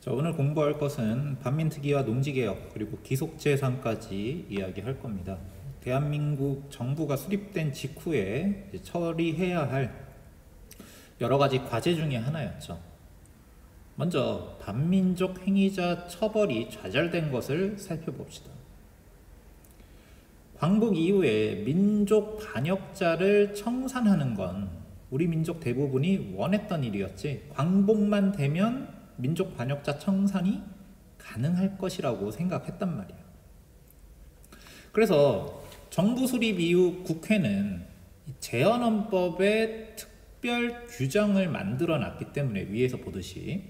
자, 오늘 공부할 것은 반민특위와 농지개혁 그리고 기속재산까지 이야기할 겁니다. 대한민국 정부가 수립된 직후에 처리해야 할 여러 가지 과제 중에 하나였죠. 먼저 반민족 행위자 처벌이 좌절된 것을 살펴봅시다. 광복 이후에 민족 반역자를 청산하는 건 우리 민족 대부분이 원했던 일이었지 광복만 되면 민족 반역자 청산이 가능할 것이라고 생각했단 말이야. 그래서 정부 수립 이후 국회는 재헌헌법의 특별 규정을 만들어 놨기 때문에 위에서 보듯이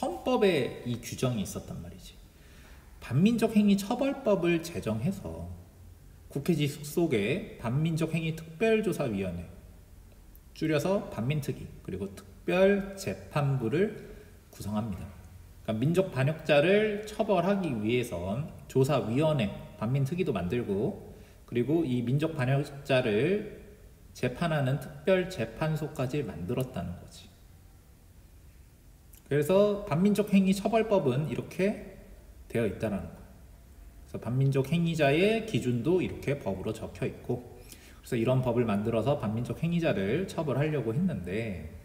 헌법에 이 규정이 있었단 말이지. 반민족 행위 처벌법을 제정해서 국회직 속에 반민족 행위 특별조사위원회 줄여서 반민특위 그리고 특별재판부를 구성합니다. 그러니까 민족 반역자를 처벌하기 위해서 조사위원회 반민특위도 만들고 그리고 이 민족 반역자를 재판하는 특별재판소까지 만들었다는 거지. 그래서 반민족 행위 처벌법은 이렇게 되어 있다는 거예요. 그래서 반민족 행위자의 기준도 이렇게 법으로 적혀 있고, 그래서 이런 법을 만들어서 반민족 행위자를 처벌하려고 했는데,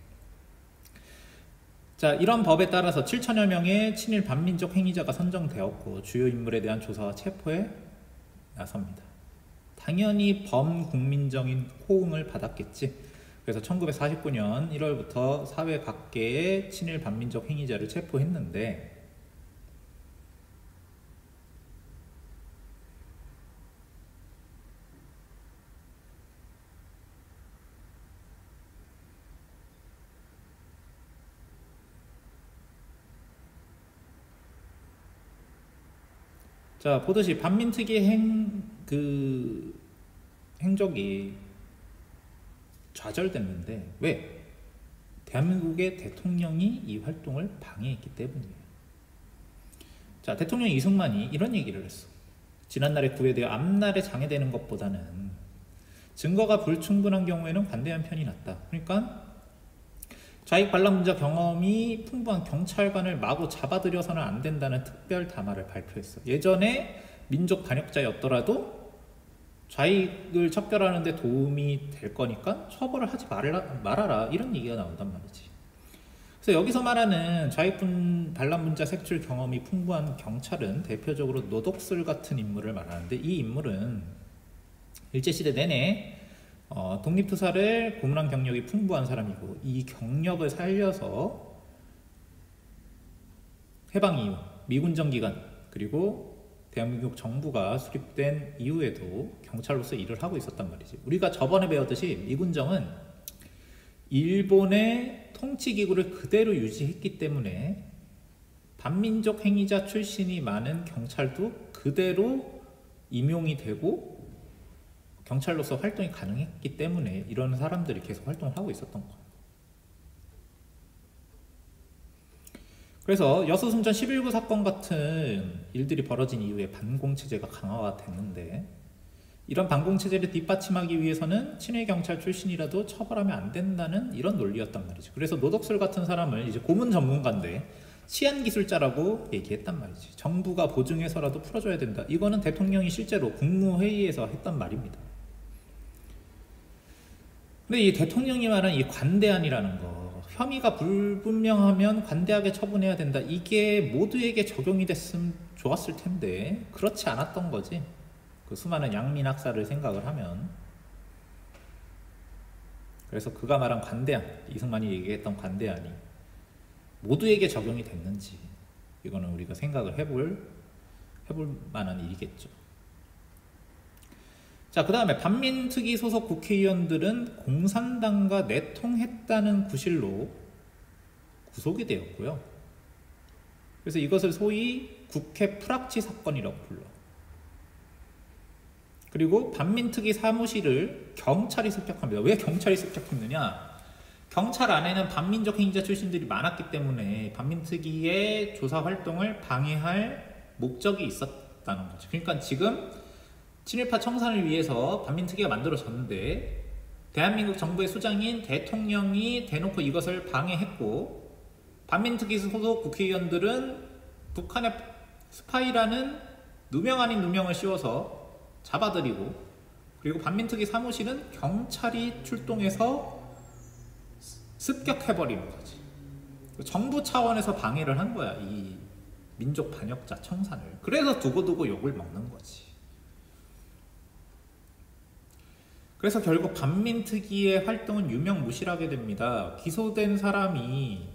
자, 이런 법에 따라서 7천여 명의 친일 반민족 행위자가 선정되었고, 주요 인물에 대한 조사와 체포에 나섭니다. 당연히 범국민적인 호응을 받았겠지. 그래서 1949년 1월부터 사회 각계의 친일 반민족 행위자를 체포했는데 자 보듯이 반민특위 행 그 행적이 좌절됐는데 왜? 대한민국의 대통령이 이 활동을 방해했기 때문이에요. 자, 대통령 이승만이 이런 얘기를 했어. 지난날에 구해되어 앞날에 장애되는 것보다는 증거가 불충분한 경우에는 관대한 편이 낫다. 그러니까 좌익 반란문자 경험이 풍부한 경찰관을 마구 잡아들여서는 안 된다는 특별 담화를 발표했어. 예전에 민족 반역자였더라도 좌익을 척결하는데 도움이 될 거니까 처벌을 하지 말라, 말아라 이런 얘기가 나온단 말이지. 그래서 여기서 말하는 좌익분 반란문자 색출 경험이 풍부한 경찰은 대표적으로 노덕술 같은 인물을 말하는데 이 인물은 일제시대 내내 어, 독립투사를 고문한 경력이 풍부한 사람이고 이 경력을 살려서 해방 이후 미군 정 기간 그리고 대한민국 정부가 수립된 이후에도 경찰로서 일을 하고 있었단 말이지. 우리가 저번에 배웠듯이 미군정은 일본의 통치기구를 그대로 유지했기 때문에 반민족 행위자 출신이 많은 경찰도 그대로 임용이 되고 경찰로서 활동이 가능했기 때문에 이런 사람들이 계속 활동을 하고 있었던 거예요. 그래서 여수순천 11구 사건 같은 일들이 벌어진 이후에 반공체제가 강화가 됐는데 이런 반공체제를 뒷받침하기 위해서는 친일 경찰 출신이라도 처벌하면 안 된다는 이런 논리였단 말이죠. 그래서 노덕술 같은 사람을 이제 고문 전문가인데 치안 기술자라고 얘기했단 말이지. 정부가 보증해서라도 풀어줘야 된다. 이거는 대통령이 실제로 국무회의에서 했던 말입니다. 근데 이 대통령이 말한 이 관대안이라는 거 혐의가 불분명하면 관대하게 처분해야 된다. 이게 모두에게 적용이 됐으면 좋았을 텐데 그렇지 않았던 거지. 그 수많은 양민 학살을 생각을 하면 그래서 그가 말한 관대한 이승만이 얘기했던 관대한이 모두에게 적용이 됐는지 이거는 우리가 생각을 해볼 해볼 만한 일이겠죠. 자, 그 다음에 반민특위 소속 국회의원들은 공산당과 내통했다는 구실로 구속이 되었고요. 그래서 이것을 소위 국회 프락치 사건이라고 불러. 그리고 반민특위 사무실을 경찰이 습격합니다. 왜 경찰이 습격했느냐? 경찰 안에는 반민족 행위자 출신들이 많았기 때문에 반민특위의 조사 활동을 방해할 목적이 있었다는 거죠. 그러니까 지금 친일파 청산을 위해서 반민특위가 만들어졌는데 대한민국 정부의 수장인 대통령이 대놓고 이것을 방해했고 반민특위 소속 국회의원들은 북한의 스파이라는 누명 아닌 누명을 씌워서 잡아들이고 그리고 반민특위 사무실은 경찰이 출동해서 습격해버리는 거지. 정부 차원에서 방해를 한 거야 이 민족 반역자 청산을. 그래서 두고두고 욕을 먹는 거지. 그래서 결국 반민특위의 활동은 유명무실하게 됩니다. 기소된 사람이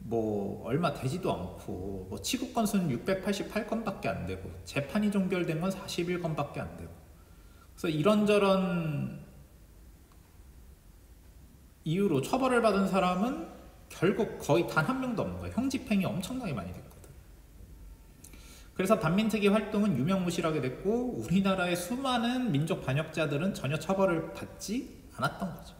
뭐 얼마 되지도 않고 뭐 치국 건수는 688건밖에 안 되고 재판이 종결된 건 41건밖에 안 되고 그래서 이런저런 이유로 처벌을 받은 사람은 결국 거의 단 한 명도 없는 거예요. 형 집행이 엄청나게 많이 됐거든. 그래서 반민특위 활동은 유명무실하게 됐고 우리나라의 수많은 민족 반역자들은 전혀 처벌을 받지 않았던 거죠.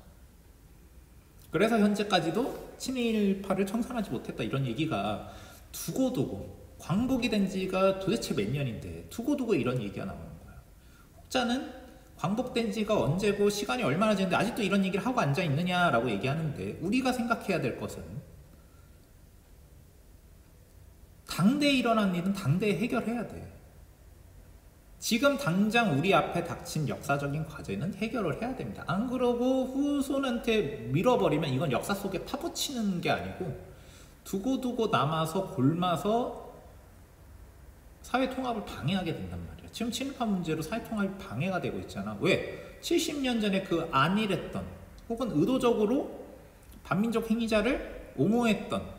그래서 현재까지도 친일파를 청산하지 못했다 이런 얘기가 두고두고 광복이 된 지가 도대체 몇 년인데 두고두고 이런 얘기가 나오는 거야. 혹자는 광복된 지가 언제고 시간이 얼마나 지났는데 아직도 이런 얘기를 하고 앉아 있느냐라고 얘기하는데 우리가 생각해야 될 것은 당대에 일어난 일은 당대에 해결해야 돼. 지금 당장 우리 앞에 닥친 역사적인 과제는 해결을 해야 됩니다. 안 그러고 후손한테 밀어버리면 이건 역사 속에 파묻히는 게 아니고 두고두고 남아서 골마서 사회 통합을 방해하게 된단 말이야. 지금 친일파 문제로 사회 통합이 방해가 되고 있잖아. 왜? 70년 전에 그 안일했던 혹은 의도적으로 반민족 행위자를 옹호했던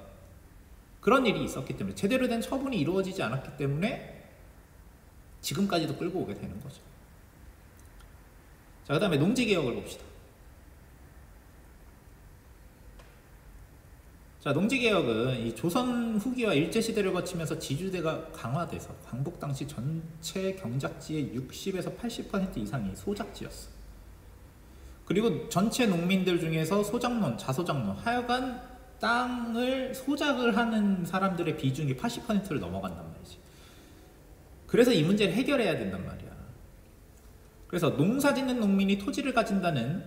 그런 일이 있었기 때문에 제대로 된 처분이 이루어지지 않았기 때문에 지금까지도 끌고 오게 되는 거죠. 자, 그 다음에 농지개혁을 봅시다. 자, 농지개혁은 이 조선 후기와 일제시대를 거치면서 지주대가 강화돼서 광복 당시 전체 경작지의 60에서 80% 이상이 소작지였어. 그리고 전체 농민들 중에서 소작농, 자소작농, 하여간 땅을 소작을 하는 사람들의 비중이 80%를 넘어간단 말이지. 그래서 이 문제를 해결해야 된단 말이야. 그래서 농사 짓는 농민이 토지를 가진다는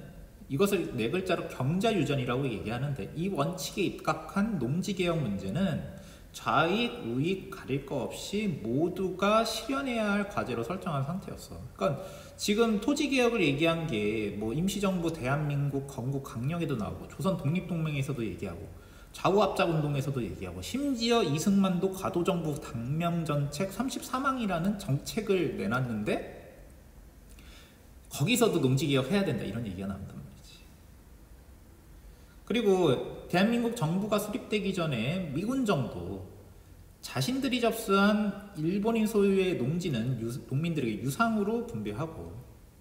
이것을 네 글자로 경자유전이라고 얘기하는데 이 원칙에 입각한 농지개혁 문제는 좌익, 우익 가릴 거 없이 모두가 실현해야 할 과제로 설정한 상태였어. 그러니까 지금 토지개혁을 얘기한 게 뭐 임시정부 대한민국 건국 강령에도 나오고 조선 독립동맹에서도 얘기하고 좌우합작 운동에서도 얘기하고 심지어 이승만도 과도정부 당명전책 34망이라는 정책을 내놨는데 거기서도 농지개혁 해야 된다 이런 얘기가 나온단 말이지. 그리고 대한민국 정부가 수립되기 전에 미군 정도 자신들이 접수한 일본인 소유의 농지는 유, 농민들에게 유상으로 분배하고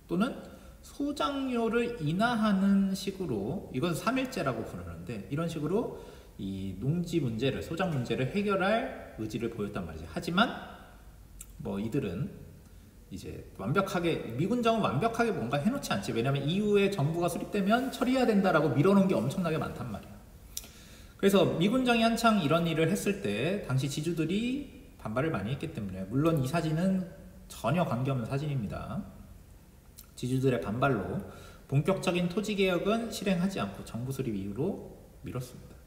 또는 소장료를 인하하는 식으로 이건 3일제라고 부르는데 이런 식으로 이 농지 문제를 소장 문제를 해결할 의지를 보였단 말이지. 하지만 뭐 이들은 이제 완벽하게 미군정은 완벽하게 뭔가 해놓지 않지. 왜냐하면 이후에 정부가 수립되면 처리해야 된다라고 밀어놓은 게 엄청나게 많단 말이야. 그래서 미군정이 한창 이런 일을 했을 때 당시 지주들이 반발을 많이 했기 때문에 물론 이 사진은 전혀 관계없는 사진입니다. 지주들의 반발로 본격적인 토지 개혁은 실행하지 않고 정부 수립 이후로 미뤘습니다.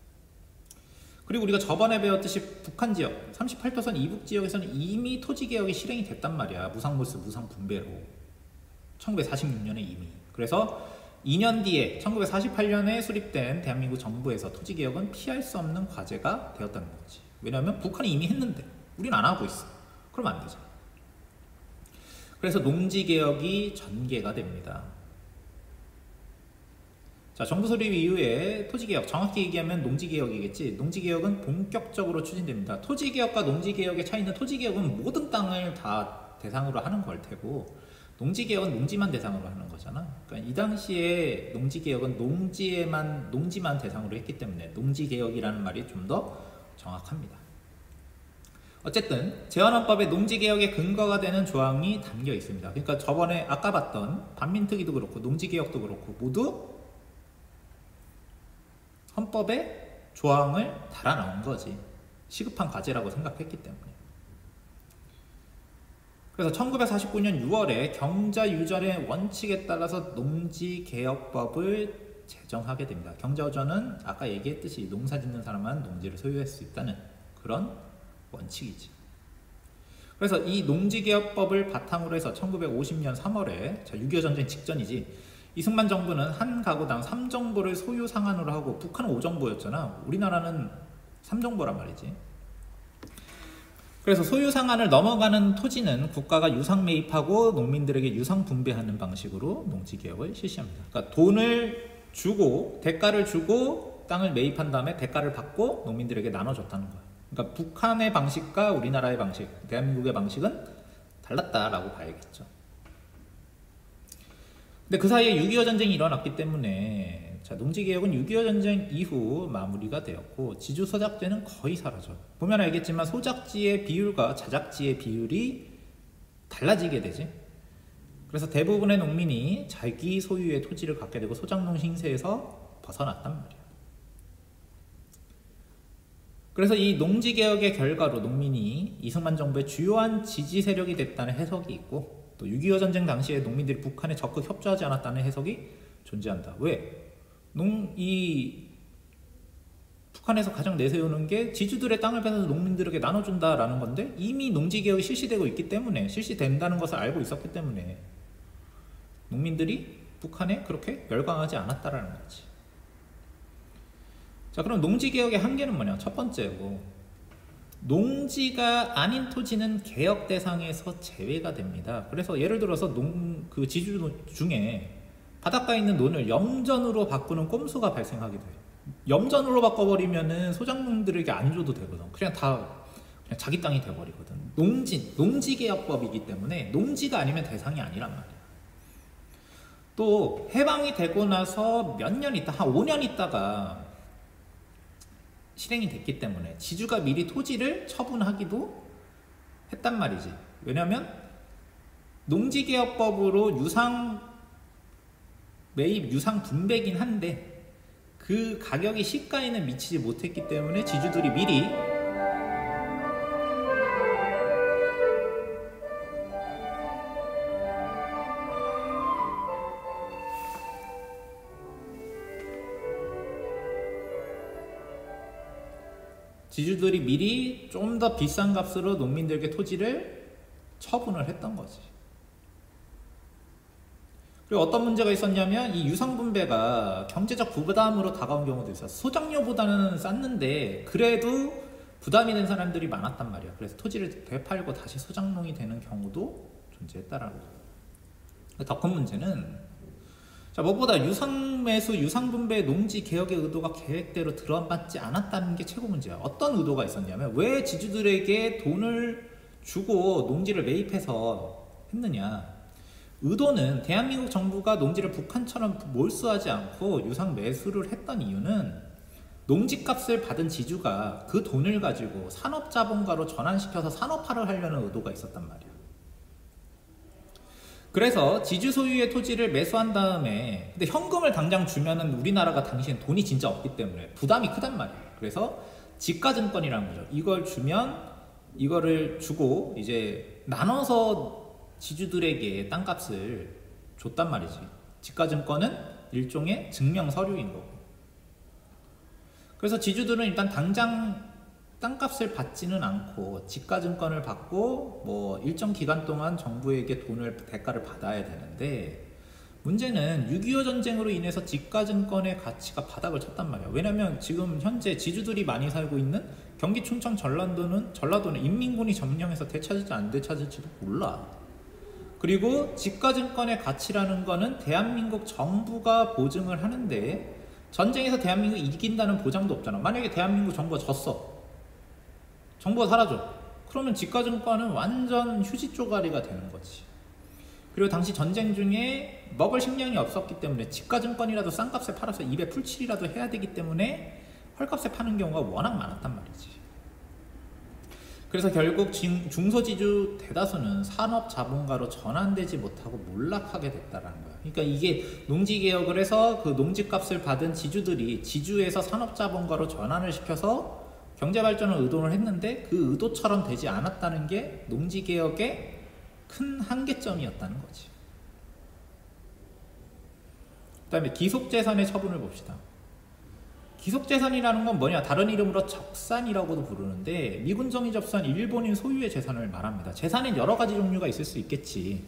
그리고 우리가 저번에 배웠듯이 북한 지역 38도선 이북 지역에서는 이미 토지 개혁이 실행이 됐단 말이야. 무상몰수, 무상분배로. 1946년에 이미. 그래서 2년 뒤에 1948년에 수립된 대한민국 정부에서 토지 개혁은 피할 수 없는 과제가 되었다는 거지. 왜냐하면 북한이 이미 했는데 우리는 안 하고 있어. 그럼 안 되잖아. 그래서 농지 개혁이 전개가 됩니다. 자, 정부 수립 이후에 토지개혁, 정확히 얘기하면 농지개혁이겠지. 농지개혁은 본격적으로 추진됩니다. 토지개혁과 농지개혁의 차이는 토지개혁은 모든 땅을 다 대상으로 하는 걸 테고, 농지개혁은 농지만 대상으로 하는 거잖아. 그러니까 이 당시에 농지개혁은 농지에만, 농지만 대상으로 했기 때문에 농지개혁이라는 말이 좀 더 정확합니다. 어쨌든 재헌헌법에 농지개혁의 근거가 되는 조항이 담겨 있습니다. 그러니까 저번에 아까 봤던 반민특위도 그렇고 농지개혁도 그렇고 모두 헌법에 조항을 달아 넣은 거지. 시급한 과제라고 생각했기 때문에. 그래서 1949년 6월에 경자유전의 원칙에 따라서 농지개혁법을 제정하게 됩니다. 경자호전은 아까 얘기했듯이 농사 짓는 사람만 농지를 소유할 수 있다는 그런 원칙이지. 그래서 이 농지개혁법을 바탕으로 해서 1950년 3월에 6.25 전쟁 직전이지 이승만 정부는 한 가구당 3정보를 소유 상한으로 하고 북한은 5정보였잖아. 우리나라는 3정보란 말이지. 그래서 소유 상한을 넘어가는 토지는 국가가 유상 매입하고 농민들에게 유상 분배하는 방식으로 농지 개혁을 실시합니다. 그러니까 돈을 주고 대가를 주고 땅을 매입한 다음에 대가를 받고 농민들에게 나눠줬다는 거예요. 그러니까 북한의 방식과 우리나라의 방식, 대한민국의 방식은 달랐다라고 봐야겠죠. 근데 그 사이에 6.25 전쟁이 일어났기 때문에 자, 농지개혁은 6.25 전쟁 이후 마무리가 되었고 지주 소작제는 거의 사라져. 보면 알겠지만 소작지의 비율과 자작지의 비율이 달라지게 되지. 그래서 대부분의 농민이 자기 소유의 토지를 갖게 되고 소작농 신세에서 벗어났단 말이야. 그래서 이 농지개혁의 결과로 농민이 이승만 정부의 주요한 지지 세력이 됐다는 해석이 있고 또 6.25 전쟁 당시에 농민들이 북한에 적극 협조하지 않았다는 해석이 존재한다. 왜? 농, 이 북한에서 가장 내세우는 게 지주들의 땅을 뺏어서 농민들에게 나눠준다라는 건데 이미 농지개혁이 실시되고 있기 때문에 실시된다는 것을 알고 있었기 때문에 농민들이 북한에 그렇게 열광하지 않았다라는 거지. 자 그럼 농지개혁의 한계는 뭐냐? 첫 번째고 농지가 아닌 토지는 개혁 대상에서 제외가 됩니다. 그래서 예를 들어서 농 그 지주 중에 바닷가에 있는 논을 염전으로 바꾸는 꼼수가 발생하게 돼요. 염전으로 바꿔버리면은 소작농들에게 안 줘도 되거든. 그냥 다 그냥 자기 땅이 돼버리거든. 농지, 농지개혁법이기 때문에 농지가 아니면 대상이 아니란 말이야. 또 해방이 되고 나서 몇 년 있다, 한 5년 있다가 실행이 됐기 때문에 지주가 미리 토지를 처분하기도 했단 말이지. 왜냐하면 농지개혁법으로 유상 매입 유상 분배긴 한데 그 가격이 시가에는 미치지 못했기 때문에 지주들이 미리 지주들이 미리 좀 더 비싼 값으로 농민들에게 토지를 처분을 했던 거지. 그리고 어떤 문제가 있었냐면 이 유상 분배가 경제적 부담으로 다가온 경우도 있어요. 소장료보다는 쌌는데 그래도 부담이 된 사람들이 많았단 말이야. 그래서 토지를 되팔고 다시 소장농이 되는 경우도 존재했다라는 거예요. 더큰 문제는 자, 무엇보다 유상 매수, 유상 분배, 농지 개혁의 의도가 계획대로 들어맞지 않았다는 게 최고 문제야. 어떤 의도가 있었냐면 왜 지주들에게 돈을 주고 농지를 매입해서 했느냐? 의도는 대한민국 정부가 농지를 북한처럼 몰수하지 않고 유상 매수를 했던 이유는 농지값을 받은 지주가 그 돈을 가지고 산업자본가로 전환시켜서 산업화를 하려는 의도가 있었단 말이야. 그래서 지주 소유의 토지를 매수한 다음에 근데 현금을 당장 주면은 우리나라가 당시엔 돈이 진짜 없기 때문에 부담이 크단 말이야. 그래서 지가증권이라는 거죠. 이걸 주면 이거를 주고 이제 나눠서 지주들에게 땅값을 줬단 말이지. 지가증권은 일종의 증명 서류인 거고. 그래서 지주들은 일단 당장 땅값을 받지는 않고 지가증권을 받고 뭐 일정 기간 동안 정부에게 돈을 대가를 받아야 되는데 문제는 6.25 전쟁으로 인해서 지가증권의 가치가 바닥을 쳤단 말이야. 왜냐면 지금 현재 지주들이 많이 살고 있는 경기 충청 전라도는 전라도는 인민군이 점령해서 되찾을지 안 되찾을지도 몰라. 그리고 지가증권의 가치라는 거는 대한민국 정부가 보증을 하는데 전쟁에서 대한민국이 이긴다는 보장도 없잖아. 만약에 대한민국 정부가 졌어. 정부가 사라져. 그러면 지가증권은 완전 휴지 쪼가리가 되는 거지. 그리고 당시 전쟁 중에 먹을 식량이 없었기 때문에 지가증권이라도 싼 값에 팔아서 입에 풀칠이라도 해야 되기 때문에 헐값에 파는 경우가 워낙 많았단 말이지. 그래서 결국 중소지주 대다수는 산업 자본가로 전환되지 못하고 몰락하게 됐다라는 거예요. 그러니까 이게 농지 개혁을 해서 그 농지값을 받은 지주들이 지주에서 산업 자본가로 전환을 시켜서 경제 발전을 의도를 했는데 그 의도처럼 되지 않았다는 게 농지 개혁의 큰 한계점이었다는 거지. 그다음에 기속 재산의 처분을 봅시다. 기속 재산이라는 건 뭐냐? 다른 이름으로 적산이라고도 부르는데 미군 정의 접수한 일본인 소유의 재산을 말합니다. 재산엔 여러 가지 종류가 있을 수 있겠지.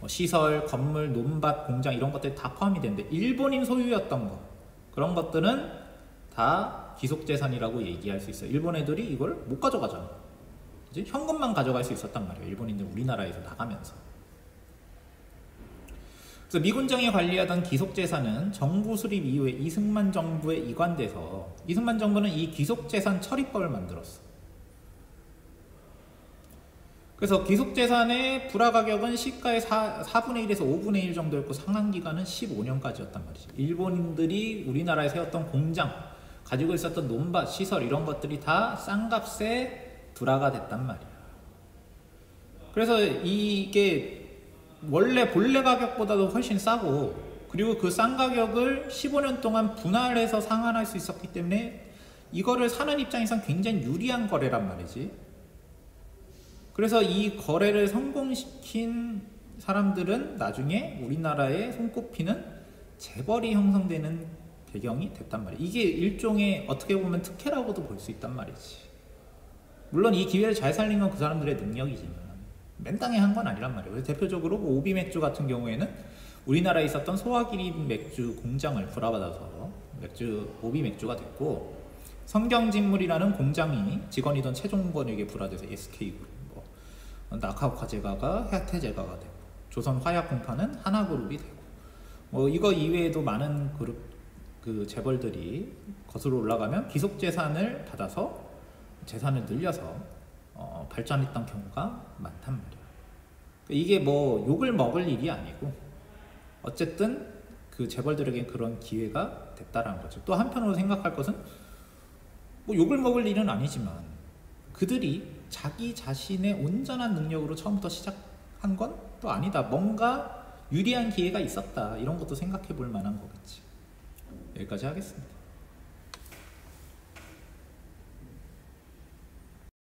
뭐 시설, 건물, 논밭, 공장 이런 것들이 다 포함이 되는데 일본인 소유였던 거 그런 것들은 다 기속 재산이라고 얘기할 수 있어요. 일본 애들이 이걸 못 가져가잖아. 그지? 현금만 가져갈 수 있었단 말이에요. 일본인들 우리나라에서 나가면서. 그래서 미군정이 관리하던 기속재산은 정부 수립 이후에 이승만 정부에 이관돼서 이승만 정부는 이 기속재산 처리법을 만들었어. 그래서 기속재산의 불화가격은 시가의 4, 4분의 1에서 5분의 1 정도였고 상한기간은 15년까지였단 말이죠. 일본인들이 우리나라에 세웠던 공장, 가지고 있었던 논밭, 시설 이런 것들이 다 싼 값에 불화가 됐단 말이야. 그래서 이게 원래 본래 가격보다도 훨씬 싸고 그리고 그 싼 가격을 15년 동안 분할해서 상환할 수 있었기 때문에 이거를 사는 입장에선 굉장히 유리한 거래란 말이지. 그래서 이 거래를 성공시킨 사람들은 나중에 우리나라에 손꼽히는 재벌이 형성되는 배경이 됐단 말이야. 이게 일종의 어떻게 보면 특혜라고도 볼 수 있단 말이지. 물론 이 기회를 잘 살린 건 그 사람들의 능력이지만. 맨땅에 한 건 아니란 말이에요. 그래서 대표적으로 뭐 오비 맥주 같은 경우에는 우리나라에 있었던 소화기림 맥주 공장을 불화받아서 맥주 오비 맥주가 됐고 성경진물이라는 공장이 직원이던 최종건에게 불화돼서 SK그룹, 뭐 낙하화재가가 해태제가가 되고 조선 화약공파는 하나그룹이 되고 뭐 이거 이외에도 많은 그룹 그 재벌들이 거슬러 올라가면 기속 재산을 받아서 재산을 늘려서 어, 발전했던 경우가 많단 말이야. 이게 뭐 욕을 먹을 일이 아니고 어쨌든 그 재벌들에게 그런 기회가 됐다라는 거죠. 또 한편으로 생각할 것은 뭐 욕을 먹을 일은 아니지만 그들이 자기 자신의 온전한 능력으로 처음부터 시작한 건 또 아니다. 뭔가 유리한 기회가 있었다. 이런 것도 생각해 볼 만한 거겠지. 여기까지 하겠습니다.